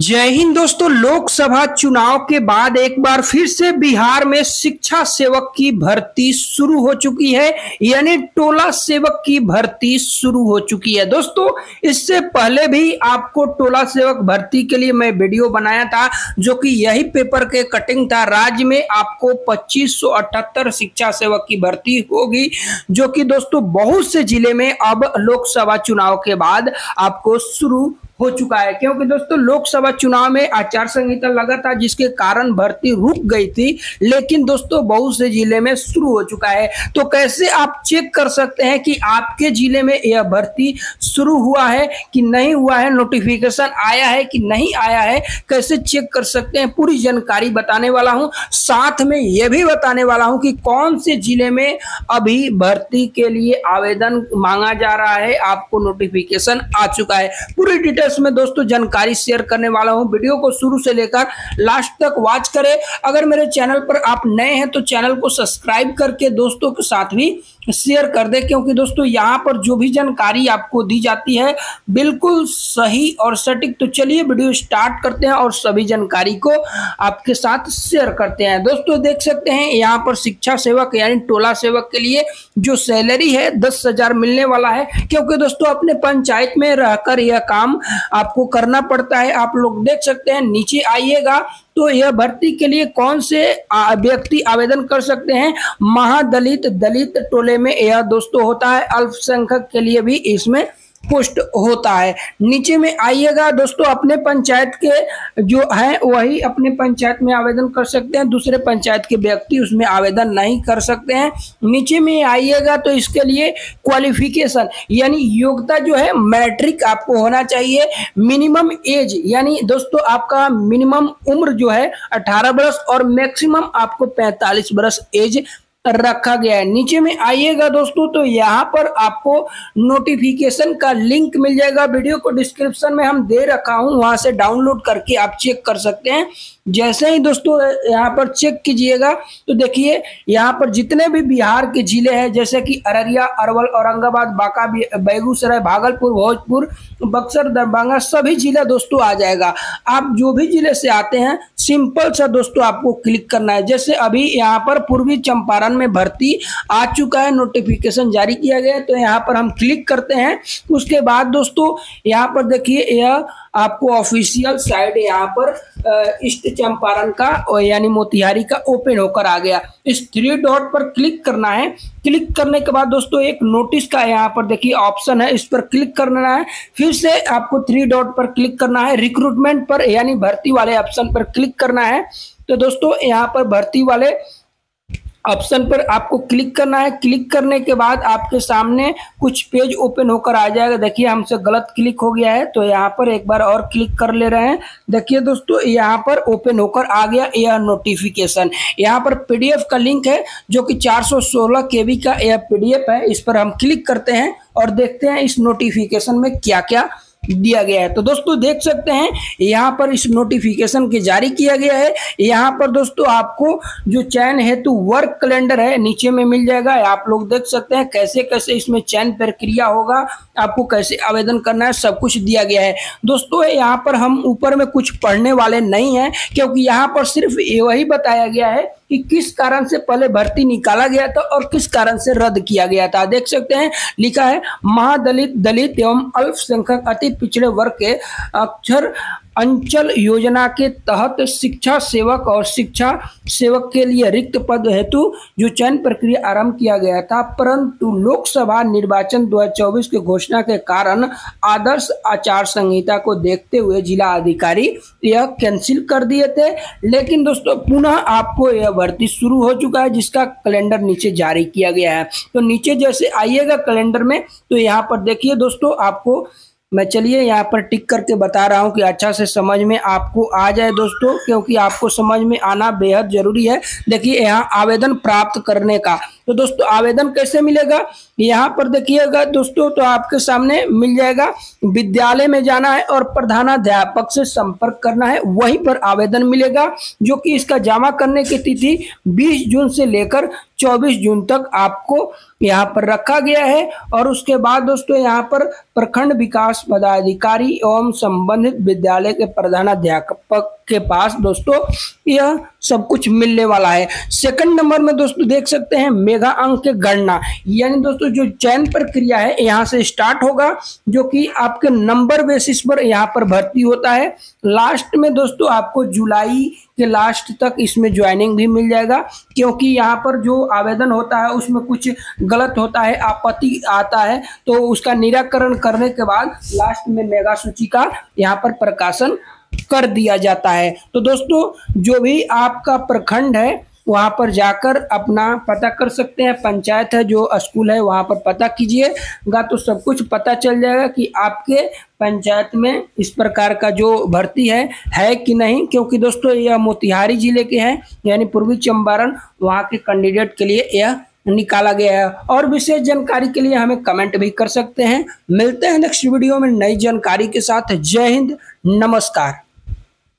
जय हिंद दोस्तों, लोकसभा चुनाव के बाद एक बार फिर से बिहार में शिक्षा सेवक की भर्ती शुरू हो चुकी है। यानी टोला सेवक की भर्ती शुरू हो चुकी है। दोस्तों, इससे पहले भी आपको टोला सेवक भर्ती के लिए मैं वीडियो बनाया था, जो कि यही पेपर के कटिंग था। राज्य में आपको पच्चीस शिक्षा सेवक की भर्ती होगी, जो कि दोस्तों, बहुत से ज़िले में अब लोकसभा चुनाव के बाद आपको शुरू हो चुका है। क्योंकि दोस्तों, लोकसभा चुनाव में आचार संहिता लगा था जिसके कारण भर्ती रुक गई थी, लेकिन दोस्तों, बहुत से ज़िले में शुरू हो चुका है। तो कैसे आप चेक कर सकते हैं कि आपके ज़िले में यह भर्ती शुरू हुआ है कि नहीं हुआ है? नोटिफिकेशन आया है कि नहीं आया है? कैसे चेक कर सकते हैं? पूरी जानकारी बताने वाला हूँ। साथ में यह भी बताने वाला हूँ कि कौन से ज़िले में अभी भर्ती के लिए आवेदन मांगा जा रहा है। आपको नोटिफिकेशन आ चुका है। पूरी डिटेल में दोस्तों जानकारी शेयर करने वाला हूँ। वीडियो को शुरू से लेकर लास्ट तक वॉच करें। अगर मेरे चैनल पर आप नए हैं तो चैनल को सब्सक्राइब करके दोस्तों के साथ भी शेयर कर दे, क्योंकि दोस्तों यहाँ पर जो भी जानकारी आपको दी जाती है, बिल्कुल सही और सटीक। तो चलिए वीडियो स्टार्ट करते हैं और सभी जानकारी को आपके साथ शेयर करते हैं। दोस्तों देख सकते हैं, यहाँ पर शिक्षा सेवक यानी टोला सेवक के लिए जो सैलरी है, दस हज़ार मिलने वाला है, क्योंकि दोस्तों अपने पंचायत में रहकर यह काम आपको करना पड़ता है। आप लोग देख सकते हैं, नीचे आइएगा तो यह भर्ती के लिए कौन से व्यक्ति आवेदन कर सकते हैं? महादलित दलित टोले में यह दोस्तों होता है। अल्पसंख्यक के लिए भी इसमें पोस्ट होता है। नीचे में आइएगा दोस्तों, अपने पंचायत के जो है, वही अपने पंचायत में आवेदन कर सकते हैं। दूसरे पंचायत के व्यक्ति उसमें आवेदन नहीं कर सकते हैं। नीचे में आइएगा तो इसके लिए क्वालिफिकेशन यानी योग्यता जो है मैट्रिक आपको होना चाहिए। मिनिमम एज यानी दोस्तों, आपका मिनिमम उम्र जो है, अठारह बरस और मैक्सिमम आपको पैंतालीस बरस एज रखा गया है। नीचे में आइएगा दोस्तों तो यहाँ पर आपको नोटिफिकेशन का लिंक मिल जाएगा। वीडियो को डिस्क्रिप्शन में हम दे रखा हूँ, वहाँ से डाउनलोड करके आप चेक कर सकते हैं। जैसे ही दोस्तों यहाँ पर चेक कीजिएगा तो देखिए, यहाँ पर जितने भी बिहार के ज़िले हैं, जैसे कि अररिया, अरवल, औरंगाबाद, बांका बेगूसराय, भागलपुर, भोजपुर, बक्सर, दरभंगा, सभी जिला दोस्तों आ जाएगा। आप जो भी ज़िले से आते हैं, सिंपल सा दोस्तों आपको क्लिक करना है। जैसे अभी यहाँ पर पूर्वी चंपारण में भर्ती आ चुका है नोटिफिकेशन जारी किया गया तो यहाँ पर हम क्लिक करते हैं। उसके बाद दोस्तों, यहाँ पर देखिए, यह आपको ऑफिशियल साइड यहाँ पर चंपारण का यानी मोतिहारी का ओपन होकर आ गया। इस थ्री डॉट पर क्लिक करना है। क्लिक करने के बाद दोस्तों एक नोटिस का यहाँ पर देखिए ऑप्शन है। इस पर क्लिक करना है। फिर से आपको थ्री डॉट पर क्लिक करना है। रिक्रूटमेंट पर यानी भर्ती वाले ऑप्शन पर क्लिक करना है। तो दोस्तों यहाँ पर भर्ती वाले ऑप्शन पर आपको क्लिक करना है। क्लिक करने के बाद आपके सामने कुछ पेज ओपन होकर आ जाएगा। देखिए, हमसे गलत क्लिक हो गया है तो यहाँ पर एक बार और क्लिक कर ले रहे हैं। देखिए दोस्तों, यहाँ पर ओपन होकर आ गया यह नोटिफिकेशन यहाँ पर पीडीएफ का लिंक है, जो कि 416 केबी का यह पीडीएफ है। इस पर हम क्लिक करते हैं और देखते हैं इस नोटिफिकेशन में क्या क्या दिया गया है। तो दोस्तों, देख सकते हैं, यहाँ पर इस नोटिफिकेशन के जारी किया गया है। यहाँ पर दोस्तों, आपको जो चयन हेतु वर्क कैलेंडर है, नीचे में मिल जाएगा। आप लोग देख सकते हैं कैसे कैसे इसमें चयन प्रक्रिया होगा, आपको कैसे आवेदन करना है, सब कुछ दिया गया है। दोस्तों, यहाँ पर हम ऊपर में कुछ पढ़ने वाले नहीं हैं, क्योंकि यहाँ पर सिर्फ़ वही बताया गया है कि किस कारण से पहले भर्ती निकाला गया था और किस कारण से रद्द किया गया था। देख सकते हैं, लिखा है, महादलित दलित एवं अल्पसंख्यक अति पिछड़े वर्ग के अक्षर अंचल योजना के तहत शिक्षा सेवक और शिक्षा सेवक के लिए रिक्त पद हेतु जो चयन प्रक्रिया आरंभ किया गया था, परंतु लोकसभा निर्वाचन 2024 की घोषणा के कारण आदर्श आचार संहिता को देखते हुए जिला अधिकारी यह कैंसिल कर दिए थे। लेकिन दोस्तों, पुनः आपको यह भर्ती शुरू हो चुका है, जिसका कैलेंडर नीचे जारी किया गया है। तो नीचे जैसे आइएगा कैलेंडर में तो यहाँ पर देखिए दोस्तों, आपको मैं चलिए यहाँ पर टिक करके बता रहा हूँ कि अच्छा से समझ में आपको आ जाए दोस्तों, क्योंकि आपको समझ में आना बेहद ज़रूरी है। देखिए, यहाँ आवेदन प्राप्त करने का। तो दोस्तों, आवेदन कैसे मिलेगा? यहाँ पर देखिएगा दोस्तों तो आपके सामने मिल जाएगा। विद्यालय में जाना है और प्रधानाध्यापक से संपर्क करना है, वहीं पर आवेदन मिलेगा, जो कि इसका जमा करने की तिथि 20 जून से लेकर 24 जून तक आपको यहाँ पर रखा गया है। और उसके बाद दोस्तों, यहाँ पर प्रखंड विकास पदाधिकारी एवं संबंधित विद्यालय के प्रधानाध्यापक के पास, दोस्तों, यह सब कुछ मिलने वाला है। सेकंड नंबर में, दोस्तों, देख सकते हैं मेगा अंक के गणना। यानी, दोस्तों, जो चयन प्रक्रिया है, यहाँ से स्टार्ट होगा, जो कि आपके नंबर बेसिस पर यहाँ पर भर्ती होता है। लास्ट में, दोस्तों, आपको जुलाई के लास्ट तक इसमें ज्वाइनिंग भी मिल जाएगा, क्योंकि यहाँ पर जो आवेदन होता है, उसमें कुछ गलत होता है, आपत्ति आता है तो उसका निराकरण करने के बाद लास्ट में मेगा सूची का यहाँ पर प्रकाशन कर दिया जाता है। तो दोस्तों, जो भी आपका प्रखंड है, वहाँ पर जाकर अपना पता कर सकते हैं। पंचायत है, जो स्कूल है, वहाँ पर पता कीजिएगा तो सब कुछ पता चल जाएगा कि आपके पंचायत में इस प्रकार का जो भर्ती है है कि नहीं। क्योंकि दोस्तों, यह मोतिहारी ज़िले के हैं, यानी पूर्वी चंपारण, वहाँ के कैंडिडेट के लिए यह निकाला गया है। और विशेष जानकारी के लिए हमें कमेंट भी कर सकते हैं। मिलते हैं नेक्स्ट वीडियो में नई जानकारी के साथ। जय हिंद, नमस्कार।